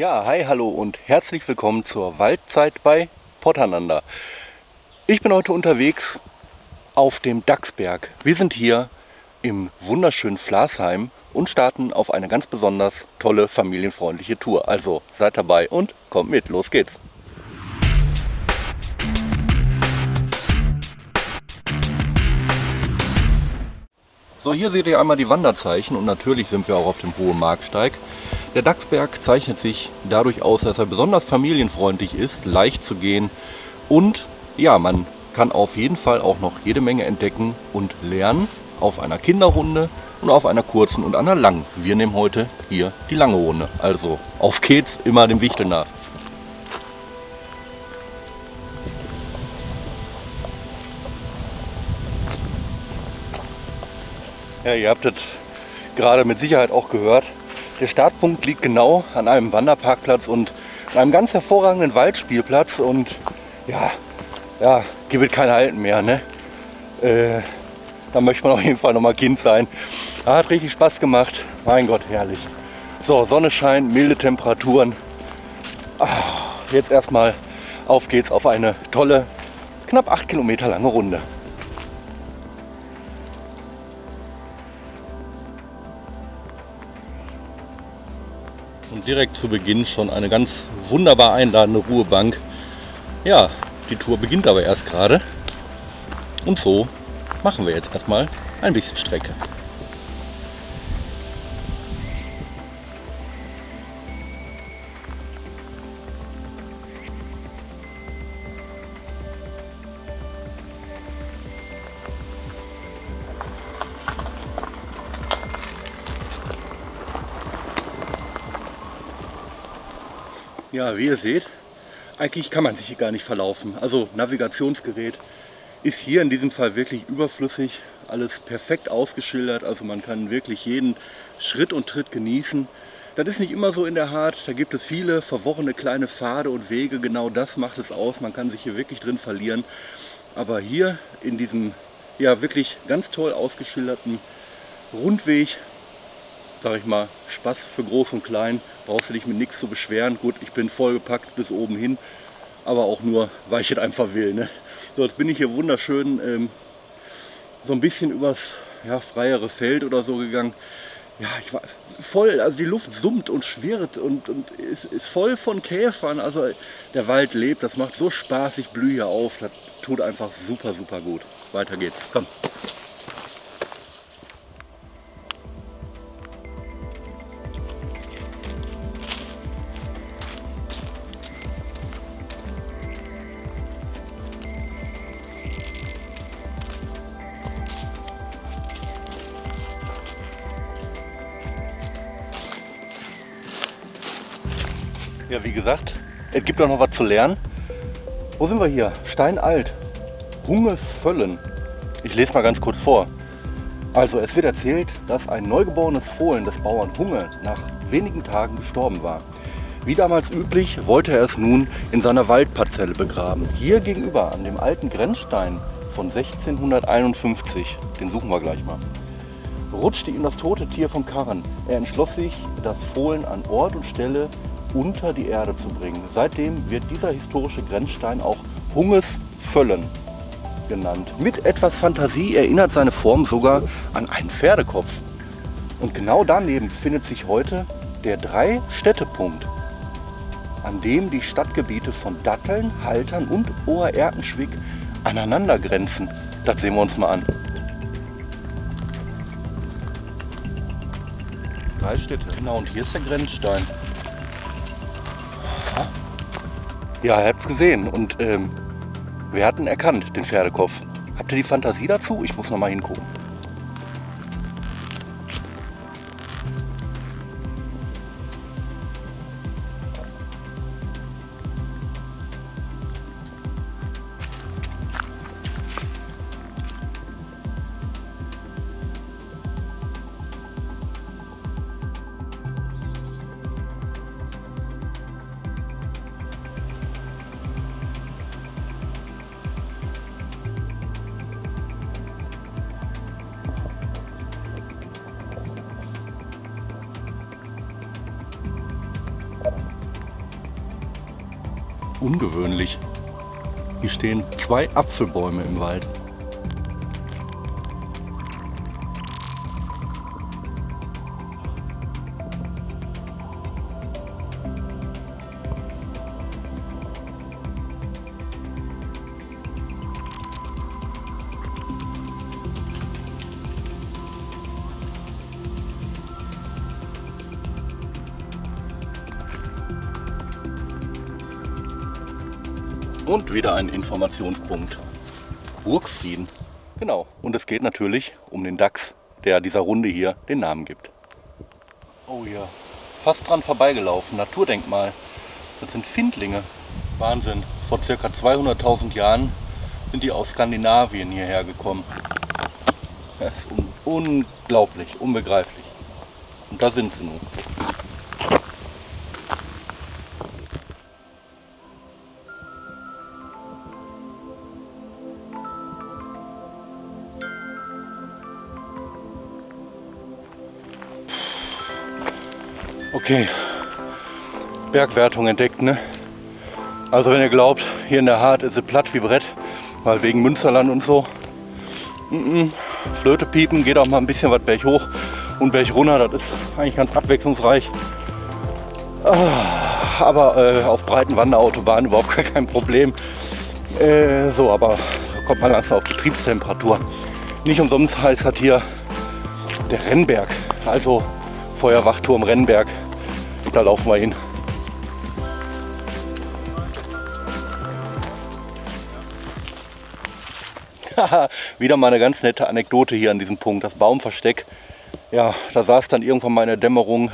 Ja, hi, hallo und herzlich willkommen zur Waldzeit bei Potternander. Ich bin heute unterwegs auf dem Dachsberg. Wir sind hier im wunderschönen Flasheim und starten auf eine ganz besonders tolle familienfreundliche Tour. Also seid dabei und kommt mit, los geht's. So, hier seht ihr einmal die Wanderzeichen und natürlich sind wir auch auf dem Hohen Marksteig. Der Dachsberg zeichnet sich dadurch aus, dass er besonders familienfreundlich ist, leicht zu gehen und ja, man kann auf jeden Fall auch noch jede Menge entdecken und lernen auf einer Kinderrunde und auf einer kurzen und einer langen. Wir nehmen heute hier die lange Runde. Also auf geht's, immer dem Wichtel nach. Ja, ihr habt es gerade mit Sicherheit auch gehört. Der Startpunkt liegt genau an einem Wanderparkplatz und einem ganz hervorragenden Waldspielplatz und ja, ja, gibt kein Halten mehr. Ne? Äh, da möchte man auf jeden Fall noch mal Kind sein. Hat richtig Spaß gemacht. Mein Gott, herrlich. So, Sonne scheint, milde Temperaturen. Ah, jetzt erstmal auf geht's auf eine tolle, knapp 8 Kilometer lange Runde. Direkt zu Beginn schon eine ganz wunderbar einladende Ruhebank. Ja, die Tour beginnt aber erst gerade. Und so machen wir jetzt erstmal ein bisschen Strecke. Ja, wie ihr seht, eigentlich kann man sich hier gar nicht verlaufen. Also Navigationsgerät ist hier in diesem Fall wirklich überflüssig. Alles perfekt ausgeschildert, also man kann wirklich jeden Schritt und Tritt genießen. Das ist nicht immer so in der Hart, da gibt es viele verworrene kleine Pfade und Wege, genau das macht es aus. Man kann sich hier wirklich drin verlieren. Aber hier in diesem ja wirklich ganz toll ausgeschilderten Rundweg sag ich mal, Spaß für Groß und Klein. Brauchst du dich mit nichts zu beschweren. Gut, ich bin vollgepackt bis oben hin, aber auch nur, weil ich es einfach will. Ne? So, jetzt bin ich hier wunderschön ähm, so ein bisschen übers ja, freiere Feld oder so gegangen. Ja, ich war voll, also die Luft summt und schwirrt und, und ist, ist voll von Käfern. Also der Wald lebt, das macht so Spaß, ich blühe hier auf. Das tut einfach super, super gut. Weiter geht's. Komm. Ja, wie gesagt, es gibt auch noch was zu lernen. Wo sind wir hier? Steinalt. Hungesvöllen. Ich lese mal ganz kurz vor. Also es wird erzählt, dass ein neugeborenes Fohlen des Bauern Hunge nach wenigen Tagen gestorben war. Wie damals üblich, wollte er es nun in seiner Waldparzelle begraben. Hier gegenüber an dem alten Grenzstein von 1651, den suchen wir gleich mal, rutschte ihm das tote Tier vom Karren. Er entschloss sich, das Fohlen an Ort und Stelle unter die Erde zu bringen. Seitdem wird dieser historische Grenzstein auch Hungesvöllen genannt. Mit etwas Fantasie erinnert seine Form sogar an einen Pferdekopf. Und genau daneben befindet sich heute der Drei-Städtepunkt, an dem die Stadtgebiete von Datteln, Haltern und Obererkenschwick aneinander grenzen. Das sehen wir uns mal an. Drei Städte, genau, und hier ist der Grenzstein. Ja, ihr habt es gesehen und ähm, wir hatten erkannt den Pferdekopf. Habt ihr die Fantasie dazu? Ich muss noch mal hingucken. Ungewöhnlich. Hier stehen zwei Apfelbäume im Wald. Und wieder ein Informationspunkt. Burgfrieden. Genau. Und es geht natürlich um den Dachs, der dieser Runde hier den Namen gibt. Oh ja, fast dran vorbeigelaufen. Naturdenkmal. Das sind Findlinge. Wahnsinn. Vor circa 200.000 Jahren sind die aus Skandinavien hierher gekommen. Das ist un unglaublich, unbegreiflich. Und da sind sie nun. Okay, Bergwertung entdeckt, ne? Also wenn ihr glaubt, hier in der Hart ist es platt wie Brett, weil wegen Münsterland und so. Mm -mm. Flöte piepen, geht auch mal ein bisschen was Berg hoch und Berg runter, das ist eigentlich ganz abwechslungsreich. Ah, aber äh, auf breiten Wanderautobahnen überhaupt kein Problem. Äh, so, aber kommt man langsam auf Betriebstemperatur. Nicht umsonst heißt das hier der Rennberg. Also Feuerwachturm Rennberg. Da laufen wir hin. Wieder mal eine ganz nette Anekdote hier an diesem Punkt. Das Baumversteck. Ja, da saß dann irgendwann mal in der Dämmerung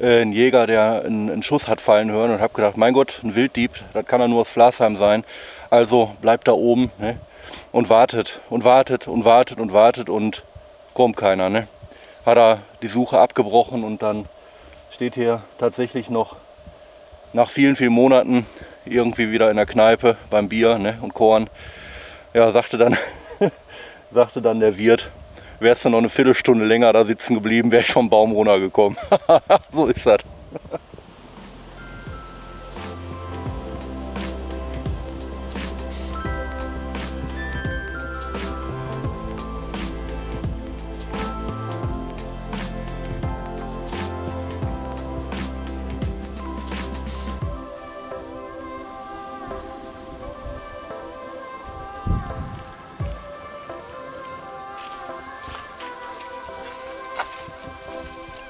äh, ein Jäger, der einen, einen, Schuss hat fallen hören und habe gedacht, mein Gott, ein Wilddieb, das kann ja nur aus Flasheim sein. Also bleibt da oben ne? und wartet und wartet und wartet und wartet und kommt keiner. Ne? Hat er die Suche abgebrochen und dann steht hier tatsächlich noch nach vielen, vielen Monaten irgendwie wieder in der Kneipe beim Bier ne, und Korn. Ja, sagte dann, sagte dann der Wirt, wärst du noch eine Viertelstunde länger da sitzen geblieben, wäre ich vom Baum runtergekommen. so ist das. フッ。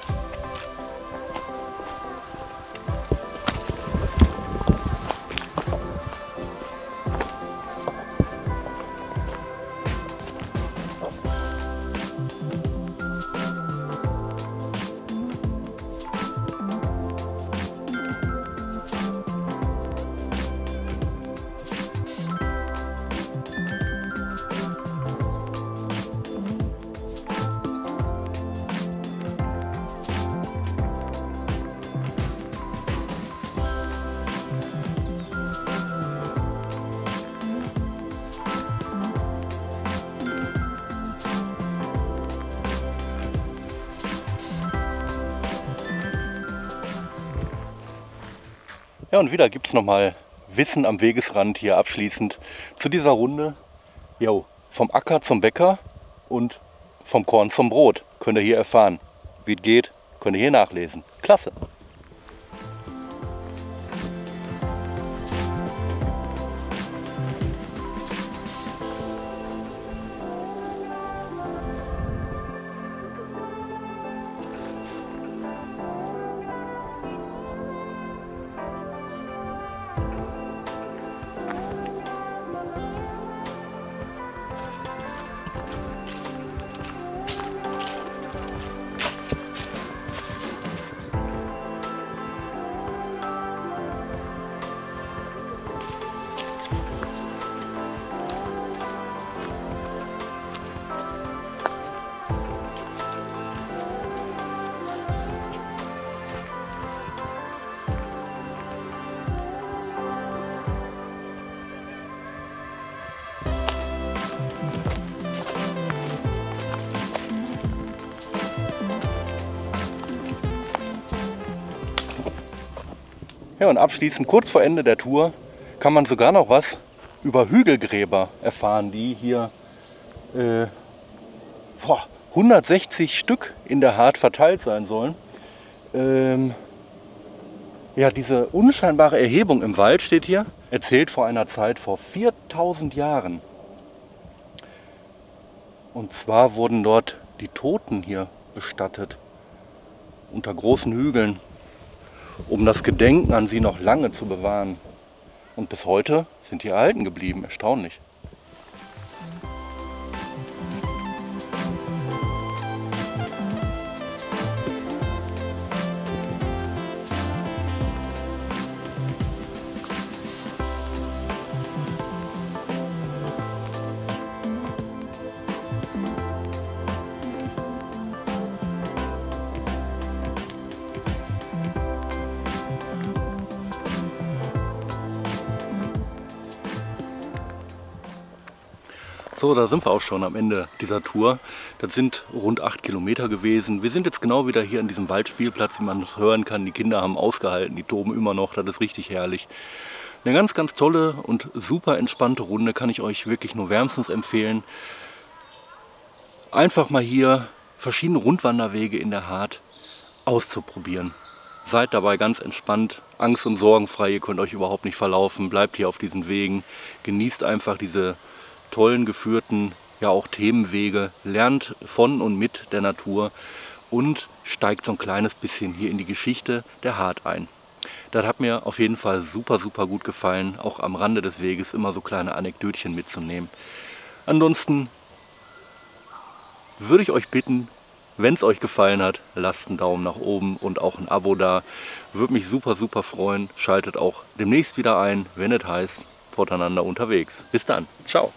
Ja, und wieder gibt es nochmal Wissen am Wegesrand hier abschließend zu dieser Runde. Jo, vom Acker zum Bäcker und vom Korn zum Brot könnt ihr hier erfahren. Wie es geht, könnt ihr hier nachlesen. Klasse! Ja, und abschließend, kurz vor Ende der Tour, kann man sogar noch was über Hügelgräber erfahren, die hier äh, boah, 160 Stück in der Hart verteilt sein sollen. Ähm, ja, diese unscheinbare Erhebung im Wald steht hier, erzählt vor einer Zeit vor 4000 Jahren. Und zwar wurden dort die Toten hier bestattet, unter großen Hügeln, um das Gedenken an sie noch lange zu bewahren. Und bis heute sind die erhalten geblieben, erstaunlich. So, da sind wir auch schon am Ende dieser Tour. Das sind rund acht Kilometer gewesen. Wir sind jetzt genau wieder hier an diesem Waldspielplatz, wie man hören kann. Die Kinder haben ausgehalten, die toben immer noch. Das ist richtig herrlich. Eine ganz, ganz tolle und super entspannte Runde kann ich euch wirklich nur wärmstens empfehlen. Einfach mal hier verschiedene Rundwanderwege in der Hart auszuprobieren. Seid dabei ganz entspannt, angst- und sorgenfrei, ihr könnt euch überhaupt nicht verlaufen, bleibt hier auf diesen Wegen, genießt einfach diese tollen geführten, ja auch Themenwege, lernt von und mit der Natur und steigt so ein kleines bisschen hier in die Geschichte der Hart ein. Das hat mir auf jeden Fall super, super gut gefallen, auch am Rande des Weges immer so kleine Anekdötchen mitzunehmen. Ansonsten würde ich euch bitten, wenn es euch gefallen hat, lasst einen Daumen nach oben und auch ein Abo da. Würde mich super, super freuen. Schaltet auch demnächst wieder ein, wenn es heißt, voneinander unterwegs. Bis dann. Ciao.